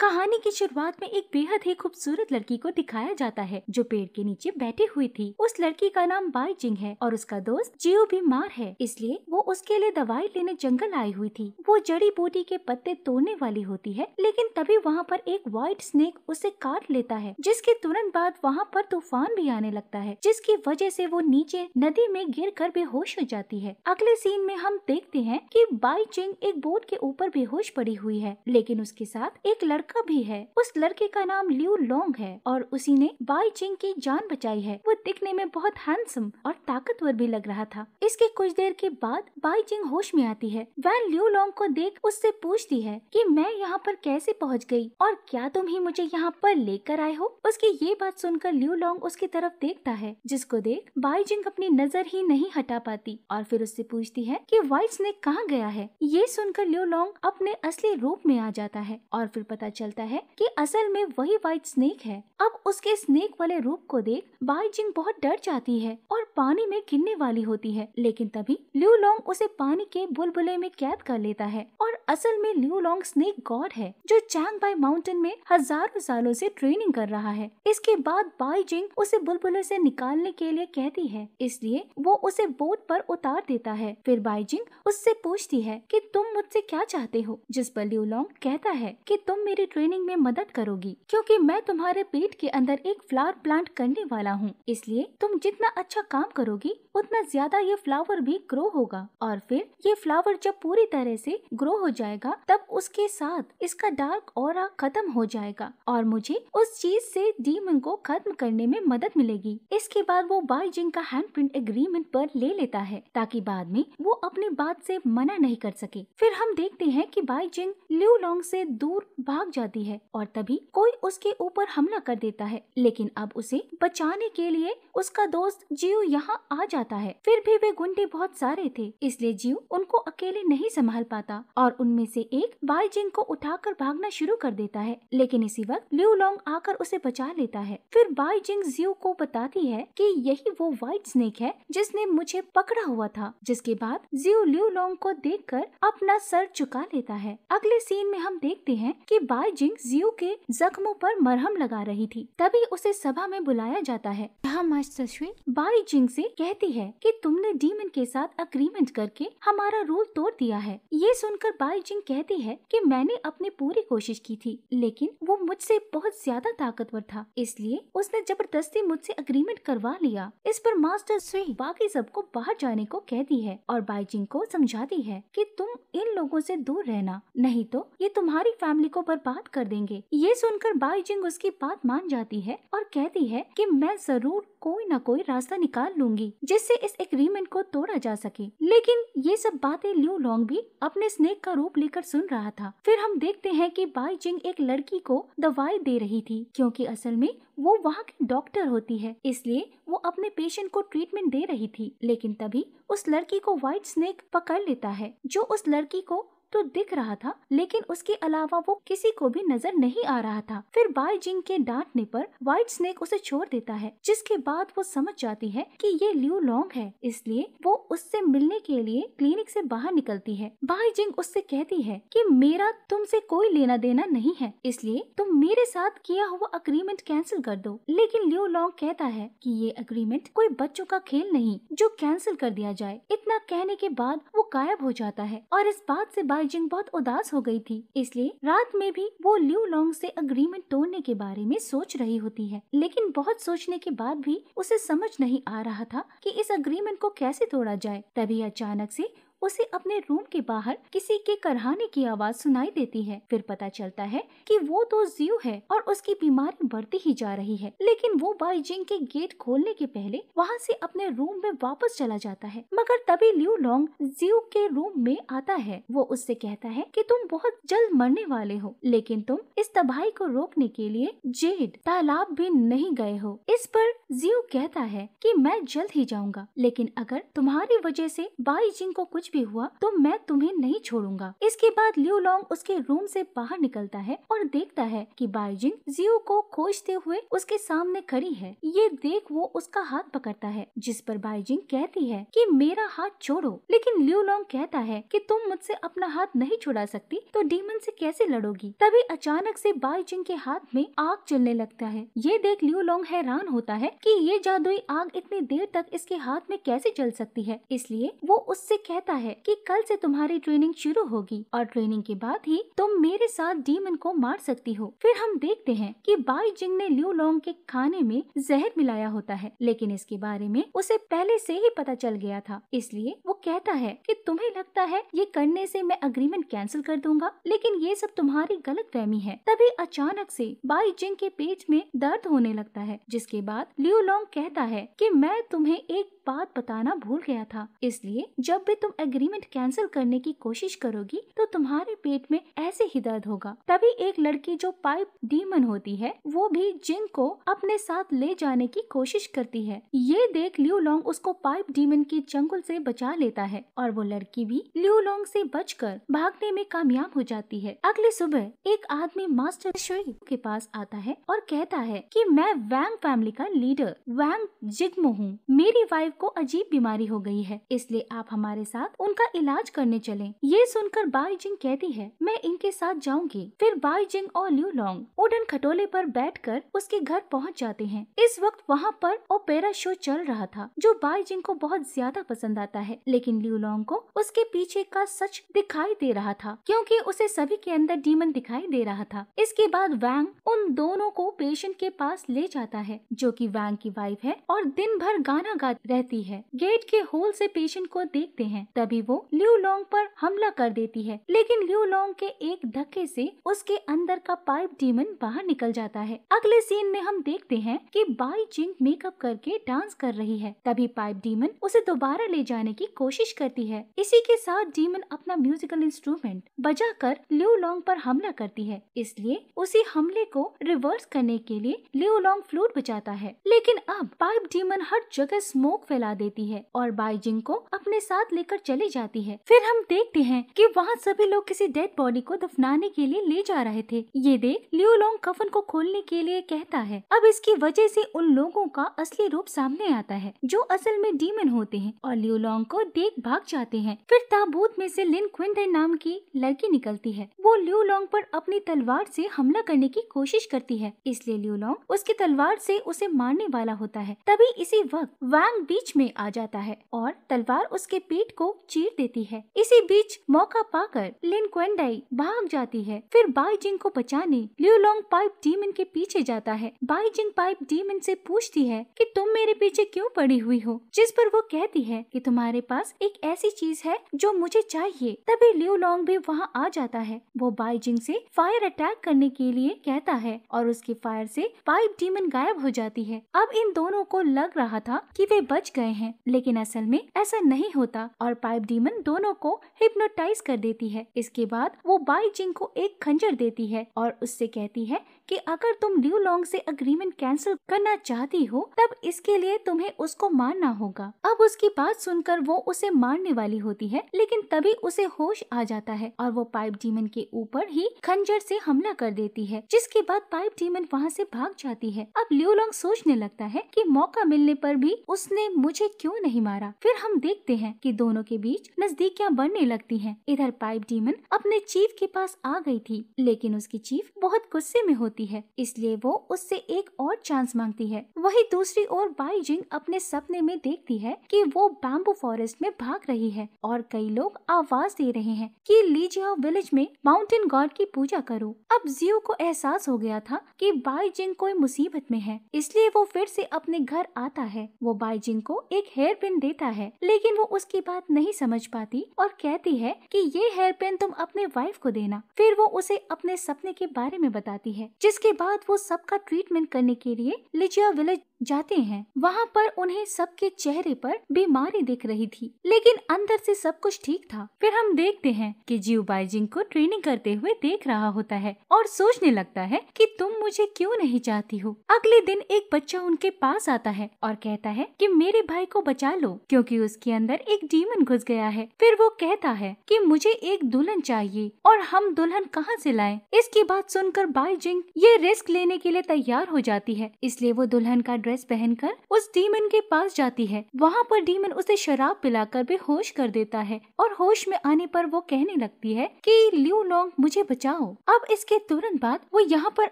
कहानी की शुरुआत में एक बेहद ही खूबसूरत लड़की को दिखाया जाता है, जो पेड़ के नीचे बैठी हुई थी। उस लड़की का नाम बाई जिंग है और उसका दोस्त जियो बीमार है। इसलिए वो उसके लिए दवाई लेने जंगल आई हुई थी। वो जड़ी बूटी के पत्ते तोड़ने वाली होती है, लेकिन तभी वहाँ पर एक व्हाइट स्नेक उसे काट लेता है, जिसके तुरंत बाद वहाँ पर तूफ़ान भी आने लगता है, जिसकी वजह से वो नीचे नदी में गिर कर बेहोश हो जाती है। अगले सीन में हम देखते हैं कि बाई जिंग एक बोट के ऊपर बेहोश पड़ी हुई है, लेकिन उसके साथ एक लड़का भी है। उस लड़के का नाम लियो लोंग है और उसी ने बाई जिंग की जान बचाई है। वो दिखने में बहुत हैंडसम और ताकतवर भी लग रहा था। इसके कुछ देर के बाद बाई जिंग होश में आती है। वह लियो लोंग को देख उससे पूछती है कि मैं यहाँ पर कैसे पहुँच गई? और क्या तुम ही मुझे यहाँ पर लेकर आए हो? उसकी ये बात सुनकर लियो लोंग उसकी तरफ़ देखता है, जिसको देख बाई जिंग अपनी नज़र ही नहीं हटा पाती और फिर उससे पूछती है कि व्हाइट स्नेक कहाँ गया है? ये सुनकर लियो लोंग अपने असली रूप में आ जाता है और फिर पता चलता है कि असल में वही व्हाइट स्नेक है। अब उसके स्नेक वाले रूप को देख बाई जिंग बहुत डर जाती है और पानी में गिरने वाली होती है। लेकिन तभी लियो लोंग उसे पानी के बुलबुले में कैद कर लेता है और असल में लियो लोंग स्नेक गॉड है, जो चैंग बाई माउंटेन में हज़ारों सालों से ट्रेनिंग कर रहा है। इसके बाद बाई जिंग उसे बुलबुले से निकालने के लिए कहती है, इसलिए वो उसे बोट पर उतार देता है। फिर बाई जिंग उससे पूछती है कि तुम मुझसे क्या चाहते हो, जिस पर लियो लोंग कहता है कि तुम मेरी ट्रेनिंग में मदद करोगी, क्योंकि मैं तुम्हारे पेट के अंदर एक फ्लावर प्लांट करने वाला हूँ। इसलिए तुम जितना अच्छा काम करोगी, उतना ज़्यादा ये फ्लावर भी ग्रो होगा। और फिर ये फ्लावर जब पूरी तरह से ग्रो हो जाएगा, तब उसके साथ इसका डार्क और खत्म हो जाएगा और मुझे उस चीज़ से डीमन को खत्म करने में मदद मिलेगी। इसके बाद वो बाई जिंग का हैंड प्रिंट एग्रीमेंट पर ले लेता है, ताकि बाद में वो अपनी बात से मना नहीं कर सके। फिर हम देखते हैं कि बाई जिंग लिू लोंग से दूर भाग जाती है और तभी कोई उसके ऊपर हमला कर देता है। लेकिन अब उसे बचाने के लिए उसका दोस्त जियो यहाँ आ जाता है। फिर भी वे गुंडे बहुत सारे थे, इसलिए जीव उनको अकेले नहीं संभाल पाता और उनमें से एक बाई जिंग को उठाकर भागना शुरू कर देता है। लेकिन इसी वक्त लियो लोंग आकर उसे बचा लेता है। फिर बाई जिंग जियो को बताती है कि यही वो व्हाइट स्नेक है जिसने मुझे पकड़ा हुआ था जिसके बाद जियो लियो लोंग को देखकर अपना सर झुका लेता है। अगले सीन में हम देखते हैं कि बाई जिंग जियो के जख्मों पर मरहम लगा रही थी। तभी उसे सभा में बुलाया जाता है। यहाँ मास्टर श्री बाई जिंग से कहती है कि तुमने डीमन के साथ अग्रीमेंट करके हमारा रूल तोड़ दिया है। ये सुनकर बाई जिंग कहती है कि मैंने अपनी पूरी कोशिश की थी, लेकिन वो मुझसे बहुत ज़्यादा ताकतवर था, इसलिए उसने ज़बरदस्ती मुझसे अग्रीमेंट करवा लिया। इस पर मास्टर श्री बाकी सबको बाहर जाने को कहती है और बाई जिंग को समझाती है कि तुम इन लोगों से दूर रहना, नहीं तो ये तुम्हारी फैमिली को बर्बाद कर देंगे। ये सुनकर बाई जिंग उसकी बात मान जाती है और कहती है कि मैं ज़रूर कोई न कोई रास्ता निकाल लूँगी, जिससे इस एग्रीमेंट को तोड़ा जा सके। लेकिन ये सब बातें लियो लॉन्ग भी अपने स्नेक का रूप लेकर सुन रहा था। फिर हम देखते हैं कि बाई जिंग एक लड़की को दवाई दे रही थी, क्योंकि असल में वो वहाँ की डॉक्टर होती है, इसलिए वो अपने पेशेंट को ट्रीटमेंट दे रही थी। लेकिन तभी उस लड़की को व्हाइट स्नेक पकड़ लेता है, जो उस लड़की को तो दिख रहा था, लेकिन उसके अलावा वो किसी को भी नज़र नहीं आ रहा था। फिर बाई जिंग के डांटने पर व्हाइट स्नेक उसे छोड़ देता है, जिसके बाद वो समझ जाती है कि ये लियो लॉन्ग है, इसलिए वो उससे मिलने के लिए क्लिनिक से बाहर निकलती है। बाई जिंग उससे कहती है कि, मेरा तुमसे कोई लेना देना नहीं है, इसलिए तुम मेरे साथ किया हुआ अग्रीमेंट कैंसिल कर दो। लेकिन लियो लॉन्ग कहता है कि, ये अग्रीमेंट कोई बच्चों का खेल नहीं, जो कैंसिल कर दिया जाए। इतना कहने के बाद वो गायब हो जाता है और इस बात से बाइजिंग बहुत उदास हो गई थी, इसलिए रात में भी वो ल्यू लॉन्ग से अग्रीमेंट तोड़ने के बारे में सोच रही होती है। लेकिन बहुत सोचने के बाद भी उसे समझ नहीं आ रहा था कि इस अग्रीमेंट को कैसे तोड़ा जाए। तभी अचानक से उसे अपने रूम के बाहर किसी के करहाने की आवाज़ सुनाई देती है। फिर पता चलता है कि वो तो जियो है और उसकी बीमारी बढ़ती ही जा रही है। लेकिन वो बाईजिंग के गेट खोलने के पहले वहाँ से अपने रूम में वापस चला जाता है। मगर तभी लियो लॉन्ग जियो के रूम में आता है। वो उससे कहता है कि तुम बहुत जल्द मरने वाले हो, लेकिन तुम इस तबाही को रोकने के लिए जेड तालाब भी नहीं गए हो। इस पर जियो कहता है कि मैं जल्द ही जाऊँगा, लेकिन अगर तुम्हारी वजह से बाईजिंग को कुछ कुछ भी हुआ तो मैं तुम्हें नहीं छोड़ूँगा। इसके बाद लियो लॉन्ग उसके रूम से बाहर निकलता है और देखता है कि बाइजिंग जियो को खोजते हुए उसके सामने खड़ी है। ये देख वो उसका हाथ पकड़ता है, जिस पर बाइजिंग कहती है कि मेरा हाथ छोड़ो। लेकिन लियो लॉन्ग कहता है कि तुम मुझसे अपना हाथ नहीं छुड़ा सकती तो डीमन से कैसे लड़ोगी? तभी अचानक से बाइजिंग के हाथ में आग चलने लगता है। ये देख लियो लॉन्ग हैरान होता है कि ये जादुई आग इतनी देर तक इसके हाथ में कैसे चल सकती है। इसलिए वो उससे कहता है कि कल से तुम्हारी ट्रेनिंग शुरू होगी और ट्रेनिंग के बाद ही तुम मेरे साथ डीमन को मार सकती हो। फिर हम देखते हैं कि बाई जिंग ने ल्यू लोंग के खाने में जहर मिलाया होता है, लेकिन इसके बारे में उसे पहले से ही पता चल गया था, इसलिए वो कहता है कि तुम्हें लगता है ये करने से मैं अग्रीमेंट कैंसिल कर दूँगा, लेकिन ये सब तुम्हारी गलत फहमी है। तभी अचानक से बाई जिंग के पेट में दर्द होने लगता है, जिसके बाद लियो लॉन्ग कहता है कि मैं तुम्हें एक बात बताना भूल गया था। इसलिए जब भी तुम एग्रीमेंट कैंसिल करने की कोशिश करोगी तो तुम्हारे पेट में ऐसे ही दर्द होगा। तभी एक लड़की जो पाइप डीमन होती है, वो भी जिंग को अपने साथ ले जाने की कोशिश करती है। ये देख लियो लॉन्ग उसको पाइप डीमन की चंगुल से बचा लेता है और वो लड़की भी लियो लॉन्ग से बचकर भागने में कामयाब हो जाती है। अगली सुबह एक आदमी मास्टर श्री के पास आता है और कहता है कि मैं वैंग फैमिली का लीडर, वैंग जिग्मो हूँ। मेरी वाइफ को अजीब बीमारी हो गई है, इसलिए आप हमारे साथ उनका इलाज करने चले। ये सुनकर बाई जिंग कहती है, मैं इनके साथ जाऊँगी। फिर बाई जिंग और ल्यू लॉन्ग उड़न खटोले पर बैठकर उसके घर पहुँच जाते हैं। इस वक्त वहाँ पर ओपेरा शो चल रहा था, जो बाई जिंग को बहुत ज़्यादा पसंद आता है। लेकिन ल्यू लॉन्ग को उसके पीछे का सच दिखाई दे रहा था, क्योंकि उसे सभी के अंदर डीमन दिखाई दे रहा था। इसके बाद वैंग उन दोनों को पेशेंट के पास ले जाता है, जो कि वैंग की वाइफ है और दिन भर गाना गा रहती है। गेट के होल से पेशेंट को देखते हैं, तभी वो ल्यू पर हमला कर देती है। लेकिन ल्यू के एक धक्के से उसके अंदर का पाइप डीमन बाहर निकल जाता है। अगले सीन में हम देखते हैं कि बाई जिंग मेकअप करके डांस कर रही है। तभी पाइप डीमन उसे दोबारा ले जाने की कोशिश करती है। इसी के साथ डीमन अपना म्यूजिकल इंस्ट्रूमेंट बजाकर ल्यू लॉन्ग पर हमला करती है। इसलिए उसी हमले को रिवर्स करने के लिए ल्यू लॉन्ग फ्लूट बचाता है। लेकिन अब पाइप डीमन हर जगह स्मोक फैला देती है और बाइजिंग को अपने साथ लेकर चली जाती है। फिर हम देखते हैं कि वहाँ सभी लोग किसी डेड बॉडी को दफनाने के लिए ले जा रहे थे। ये देख लियो लोंग कफन को खोलने के लिए कहता है। अब इसकी वजह से उन लोगों का असली रूप सामने आता है, जो असल में डीमन होते हैं और लियो लोंग को देख भाग जाते हैं। फिर ताबूत में से लिन क्विंटन नाम की लड़की निकलती है। वो ल्यू लोंग पर अपनी तलवार से हमला करने की कोशिश करती है। इसलिए लियो लोंग उसकी तलवार से उसे मारने वाला होता है। तभी इसी वक्त वैंग बीच में आ जाता है और तलवार उसके पेट को चीर देती है। इसी बीच मौका पाकर लिन क्वेंडाई भाग जाती है। फिर बाई जिंग को बचाने लियो लॉन्ग पाइप डीमन के पीछे जाता है। बाई जिंग पाइप डीमन से पूछती है कि तुम मेरे पीछे क्यों पड़ी हुई हो? जिस पर वो कहती है कि तुम्हारे पास एक ऐसी चीज़ है जो मुझे चाहिए। तभी लियो लॉन्ग भी वहाँ आ जाता है। वो बाई जिंग से फायर अटैक करने के लिए कहता है और उसके फायर से पाइप डीमन गायब हो जाती है। अब इन दोनों को लग रहा था कि वे बच गए हैं, लेकिन असल में ऐसा नहीं होता और पाइप डीमन दोनों को हिप्नोटाइज कर देती है। इसके बाद वो बाई जिंग को एक खंजर देती है और उससे कहती है कि अगर तुम ल्यू लॉन्ग से अग्रीमेंट कैंसिल करना चाहती हो, तब इसके लिए तुम्हें उसको मारना होगा। अब उसकी बात सुनकर वो उसे मारने वाली होती है, लेकिन तभी उसे होश आ जाता है और वो पाइप डीमन के ऊपर ही खंजर से हमला कर देती है, जिसके बाद पाइप डीमन वहाँ से भाग जाती है। अब ल्यू लॉन्ग सोचने लगता है कि मौका मिलने पर भी उसने मुझे क्यों नहीं मारा। फिर हम देखते हैं कि दोनों के बीच नजदीकियाँ बढ़ने लगती हैं। इधर पाइप डीमन अपने चीफ के पास आ गई थी, लेकिन उसकी चीफ बहुत गुस्से में होती है, इसलिए वो उससे एक और चांस मांगती है। वही दूसरी ओर बाई जिंग अपने सपने में देखती है कि वो बैम्बू फॉरेस्ट में भाग रही है और कई लोग आवाज़ दे रहे हैं कि, लीजिया विलेज में माउंटेन गॉड की पूजा करो। अब जियो को एहसास हो गया था कि बाई जिंग कोई मुसीबत में है, इसलिए वो फिर से अपने घर आता है। वो बाई जिंग को एक हेयर पिन देता है, लेकिन वो उसकी बात नहीं समझ पाती और कहती है कि, ये हेयर पिन तुम अपने वाइफ को देना। फिर वो उसे अपने सपने के बारे में बताती है जिसके बाद वो सबका ट्रीटमेंट करने के लिए लिजिया विलेज जाते हैं। वहाँ पर उन्हें सबके चेहरे पर बीमारी दिख रही थी। लेकिन अंदर से सब कुछ ठीक था। फिर हम देखते हैं कि जीव बाइजिंग को ट्रेनिंग करते हुए देख रहा होता है और सोचने लगता है कि तुम मुझे क्यों नहीं चाहती हो? अगले दिन एक बच्चा उनके पास आता है और कहता है कि मेरे भाई को बचा लो, क्योंकि उसके अंदर एक डीमन घुस गया है। फिर वो कहता है कि मुझे एक दुल्हन चाहिए और हम दुल्हन कहाँ से लाएँ? इसकी बात सुनकर बाई जिंग ये रिस्क लेने के लिए तैयार हो जाती है। इसलिए वो दुल्हन का ड्रेस पहनकर उस डीमन के पास जाती है। वहाँ पर डीमन उसे शराब पिलाकर बेहोश कर देता है और होश में आने पर वो कहने लगती है कि, लियो लोंग मुझे बचाओ। अब इसके तुरंत बाद वो यहाँ पर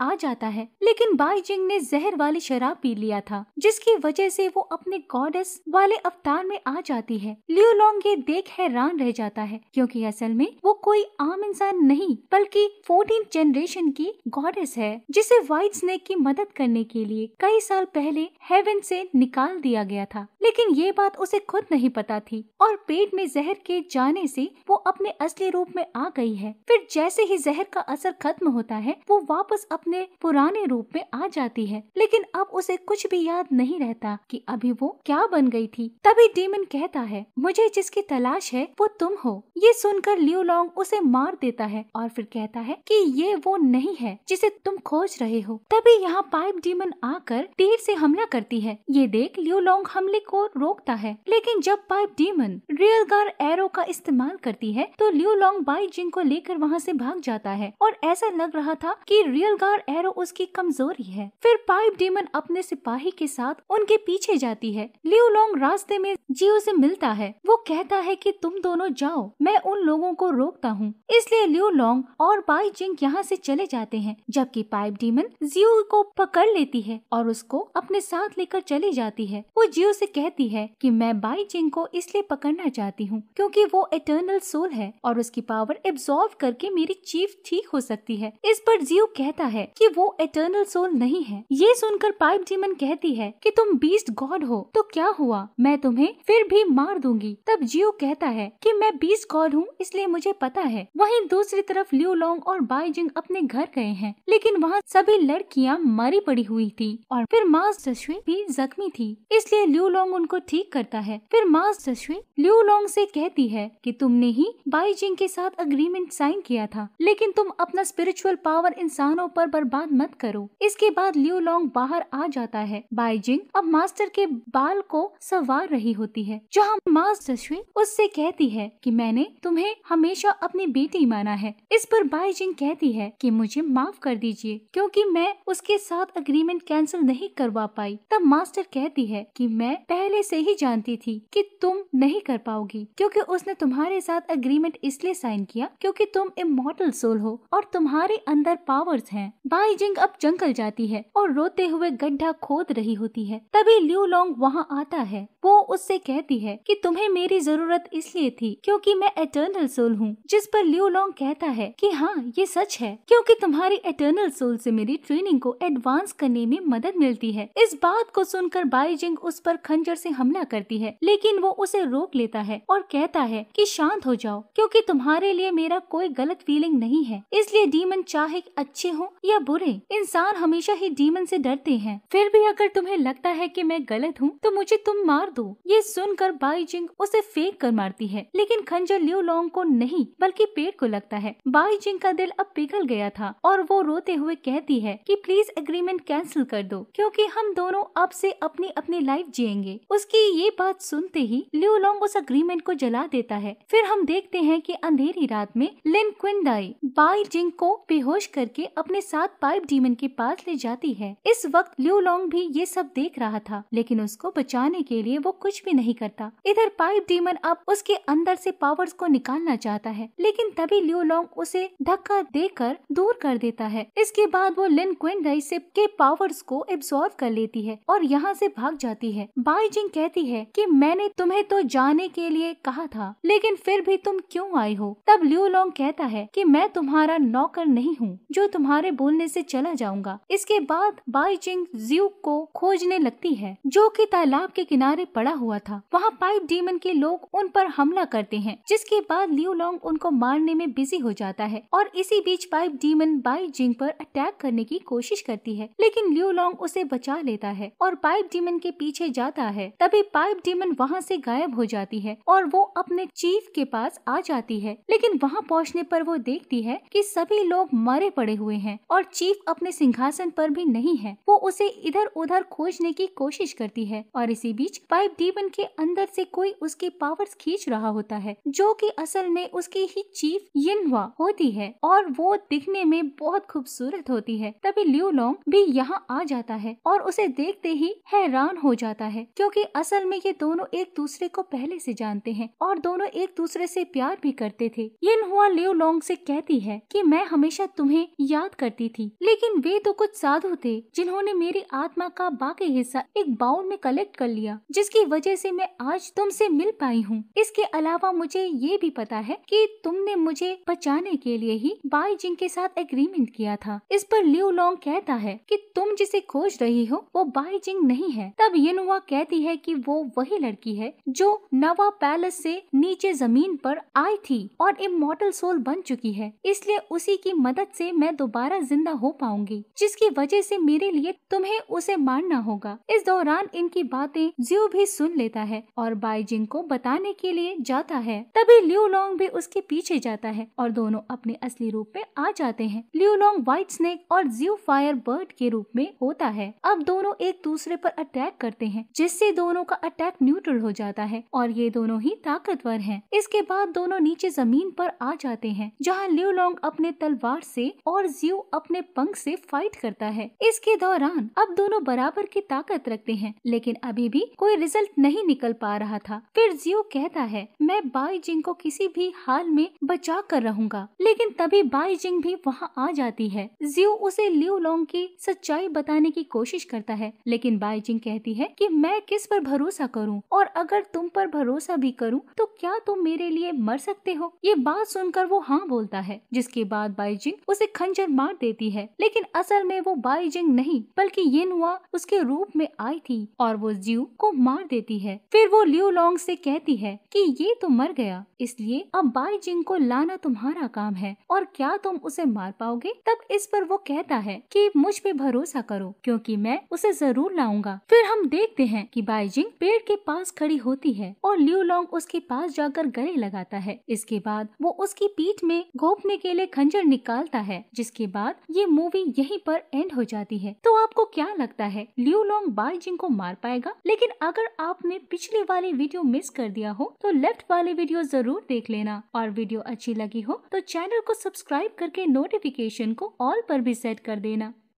आ जाता है। लेकिन बाई जिंग ने जहर वाली शराब पी लिया था, जिसकी वजह से वो अपने गॉडेस वाले अवतार में आ जाती है। लियो लोंग ये देख हैरान रह जाता है, क्योंकि असल में वो कोई आम इंसान नहीं, बल्कि फोर्टीन जनरेशन की गॉडेस है। जिसे व्हाइट स्नेक की मदद करने के लिए कई साल पहले हेवन से निकाल दिया गया था। लेकिन ये बात उसे खुद नहीं पता थी और पेट में जहर के जाने से वो अपने असली रूप में आ गई है। फिर जैसे ही जहर का असर खत्म होता है, वो वापस अपने पुराने रूप में आ जाती है। लेकिन अब उसे कुछ भी याद नहीं रहता कि अभी वो क्या बन गई थी। तभी डीमन कहता है, मुझे जिसकी तलाश है, वो तुम हो। ये सुनकर लियो लॉन्ग उसे मार देता है और फिर कहता है कि ये वो नहीं है जिसे तुम खोज रहे हो। तभी यहाँ पाइप डीमन आकर तीर से हमला करती है। ये देख लियो लॉन्ग हमले को रोकता है। लेकिन जब पाइप डीमन रियल गार एरो का इस्तेमाल करती है तो लियो लॉन्ग बाई जिंग को लेकर वहाँ से भाग जाता है। और ऐसा लग रहा था कि रियल गार एरो उसकी कमज़ोरी है। फिर पाइप डीमन अपने सिपाही के साथ उनके पीछे जाती है। लियो लॉन्ग रास्ते में जियो से मिलता है। वो कहता है कि तुम दोनों जाओ, मैं उन लोगों को रोकता हूँ। इसलिए लियो लॉन्ग और बाई जिंग यहाँ से चले जाते हैं, जबकि पाइप डीमन जियो को पकड़ लेती है और उसको अपने साथ लेकर चली जाती है। वो जियो से कहती है कि मैं बाई जिंग को इसलिए पकड़ना चाहती हूँ क्योंकि वो इटर्नल सोल है और उसकी पावर एब्जॉर्व करके मेरी चीफ ठीक हो सकती है। इस पर जियो कहता है कि वो इटर्नल सोल नहीं है। ये सुनकर पाइप डीमन कहती है कि तुम बीस्ट गॉड हो तो क्या हुआ? मैं तुम्हें फिर भी मार दूँगी। तब जियो कहता है कि मैं बीस्ट गॉड हूँ, इसलिए मुझे पता है। वहीं दूसरी तरफ़ लियो लॉन्ग और बाईजिंग अपने घर गए हैं। लेकिन वहाँ सभी लड़कियाँ मारी पड़ी हुई थी और फिर मास जशवी भी जख्मी थी। इसलिए ल्यू लोंग उनको ठीक करता है। फिर मास जशवी ल्यू लोंग से कहती है कि तुमने ही बाईजिंग के साथ अग्रीमेंट साइन किया था। लेकिन तुम अपना स्पिरिचुअल पावर इंसानों पर बर्बाद मत करो। इसके बाद ल्यू लोंग बाहर आ जाता है। बाईजिंग अब मास्टर के बाल को सवार रही होती है, जहाँ मास जशवी उससे कहती है कि मैंने तुम्हें हमेशा अपनी बेटी माना है। इस पर बाईजिंग कहती है कि मुझे माफ़ कर दीजिए। क्योंकि मैं उसके साथ अग्रीमेंट कैंसिल नहीं करवा पाई। तब मास्टर कहती है कि मैं पहले से ही जानती थी कि तुम नहीं कर पाओगी, क्योंकि उसने तुम्हारे साथ अग्रीमेंट इसलिए साइन किया क्योंकि तुम इमोटल सोल हो और तुम्हारे अंदर पावर्स हैं। बाईजिंग अब जंगल जाती है और रोते हुए गड्ढा खोद रही होती है। तभी लियो लोंग वहाँ आता है। वो उससे कहती है कि तुम्हें मेरी ज़रूरत इसलिए थी क्योंकि मैं एटर्नल सोल हूँ, जिस पर लियो लोंग कहता है कि हाँ ये सच है, क्योंकि तुम्हारी एटर्नल सोल से मेरी ट्रेनिंग को एडवांस करने में मदद मिलती है। इस बात को सुनकर बाईजिंग उस पर खंजर से हमला करती है, लेकिन वो उसे रोक लेता है और कहता है कि शांत हो जाओ, क्योंकि तुम्हारे लिए मेरा कोई गलत फीलिंग नहीं है। इसलिए डीमन चाहे अच्छे हो या बुरे, इंसान हमेशा ही डीमन से डरते हैं। फिर भी अगर तुम्हें लगता है कि मैं गलत हूँ तो मुझे तुम मार दो। ये सुनकर बाईजिंग उसे फेंक कर मारती है, लेकिन खंजर लियो लोंग को नहीं, बल्कि पेड़ को लगता है। बाईजिंग का दिल अब पिघल गया था और वो रोते हुए कहती है कि प्लीज़ एग्रीमेंट कैंसिल कर दो, क्योंकि हम दोनों अब से अपनी अपनी लाइफ जिएँगे। उसकी ये बात सुनते ही लियो लोंग उस अग्रीमेंट को जला देता है। फिर हम देखते हैं कि अंधेरी रात में लिन क्विंडाई बाई जिंग को बेहोश करके अपने साथ पाइप डीमन के पास ले जाती है। इस वक्त लियो लोंग भी ये सब देख रहा था, लेकिन उसको बचाने के लिए वो कुछ भी नहीं करता। इधर पाइप डीमन अब उसके अंदर से पावर्स को निकालना चाहता है, लेकिन तभी लियो लोंग उसे धक्का देकर दूर कर देता है। इसके बाद वो लिन क्विंडाई से के पावर्स को एब्सॉर्ब कर लेती है और यहाँ से भाग जाती है। बाई जिंग कहती है कि मैंने तुम्हें तो जाने के लिए कहा था, लेकिन फिर भी तुम क्यों आई हो? तब ल्यू लोंग कहता है कि मैं तुम्हारा नौकर नहीं हूँ, जो तुम्हारे बोलने से चला जाऊँगा। इसके बाद बाई जिंग जियो को खोजने लगती है, जो कि तालाब के किनारे पड़ा हुआ था। वहाँ पाइप डीमन के लोग उन पर हमला करते हैं, जिसके बाद ल्यू लोंग उनको मारने में बिज़ी हो जाता है और इसी बीच पाइप डीमन बाई जिंग पर अटैक करने की कोशिश करती है, लेकिन लियो लोंग उसे बचा लेता है और पाइप डीमन के पीछे जाता है। तभी पाइप डीमन वहाँ से गायब हो जाती है और वो अपने चीफ के पास आ जाती है। लेकिन वहाँ पहुँचने पर वो देखती है कि सभी लोग मरे पड़े हुए हैं और चीफ अपने सिंहासन पर भी नहीं है। वो उसे इधर उधर खोजने की कोशिश करती है और इसी बीच पाइप डीमन के अंदर से कोई उसके पावर्स खींच रहा होता है, जो कि असल में उसकी ही चीफ यिनवा होती है और वो दिखने में बहुत खूबसूरत होती है। तभी लियो लोंग भी यहाँ आ जाता है और उसे देखते ही हैरान हो जाता है, क्योंकि असल में ये दोनों एक दूसरे को पहले से जानते हैं और दोनों एक दूसरे से प्यार भी करते थे। यिन हुआ लियो लोंग से कहती है कि मैं हमेशा तुम्हें याद करती थी, लेकिन वे तो कुछ साधु थे जिन्होंने मेरी आत्मा का बाकी हिस्सा एक बाउल में कलेक्ट कर लिया, जिसकी वजह से मैं आज तुमसे मिल पाई हूँ। इसके अलावा मुझे ये भी पता है कि तुमने मुझे बचाने के लिए ही बाई जिंग के साथ एग्रीमेंट किया था। इस पर लियो लोंग कहता है कि तुम जिसे खोज रही हो, वो बाई जिंग नहीं है। तब यनुआ कहती है कि वो वही लड़की है जो नवा पैलेस से नीचे ज़मीन पर आई थी और इमोटल सोल बन चुकी है। इसलिए उसी की मदद से मैं दोबारा ज़िंदा हो पाऊँगी, जिसकी वजह से मेरे लिए तुम्हें उसे मारना होगा। इस दौरान इनकी बातें जियो भी सुन लेता है और बाईजिंग को बताने के लिए जाता है। तभी लियो लोंग भी उसके पीछे जाता है और दोनों अपने असली रूप में आ जाते हैं। लियो लोंग व्हाइट स्नेक और जियो फायर बर्ड के रूप में होता है। अब दोनों एक दूसरे पर अटैक करते हैं, जिससे दोनों का अटैक न्यूट्रल हो जाता है और ये दोनों ही ताकतवर हैं। इसके बाद दोनों नीचे ज़मीन पर आ जाते हैं, जहाँ लियो लोंग अपने तलवार से और जियो अपने पंख से फाइट करता है। इसके दौरान अब दोनों बराबर की ताकत रखते हैं, लेकिन अभी भी कोई रिज़ल्ट नहीं निकल पा रहा था। फिर जियो कहता है, मैं बाई जिंग को किसी भी हाल में बचा कर रहूँगा। लेकिन तभी बाई जिंग भी वहाँ आ जाती है। जियो उसे लियो लोंग की सच्चाई बताने की कोशिश करता है, लेकिन बाईजिंग कहती है कि मैं किस पर भरोसा करूँ? और अगर तुम पर भरोसा भी करूँ तो क्या तुम मेरे लिए मर सकते हो? ये बात सुनकर वो हाँ बोलता है, जिसके बाद बाईजिंग उसे खंजर मार देती है। लेकिन असल में वो बाईजिंग नहीं, बल्कि येनुआ उसके रूप में आई थी, और वो जीव को मार देती है। फिर वो लियो लोंग से कहती है कि ये तो मर गया, इसलिए अब बाईजिंग को लाना तुम्हारा काम है, और क्या तुम उसे मार पाओगे? तब इस पर वो कहता है कि मुझ पे भरोसा करो, क्योंकि मैं उसे ज़रूर लाऊँगा। फिर हम देखते हैं कि बाईजिंग पेड़ के पास खड़ी होती है और लियो लॉन्ग उसके पास जाकर गले लगाता है। इसके बाद वो उसकी पीठ में घोपने के लिए खंजर निकालता है, जिसके बाद ये मूवी यहीं पर एंड हो जाती है। तो आपको क्या लगता है लियो लॉन्ग बाईजिंग को मार पाएगा? लेकिन अगर आपने पिछले वाली वीडियो मिस कर दिया हो तो लेफ़्ट वाली वीडियो ज़रूर देख लेना। और वीडियो अच्छी लगी हो तो चैनल को सब्सक्राइब करके नोटिफिकेशन को ऑल पर भी सेट कर देना।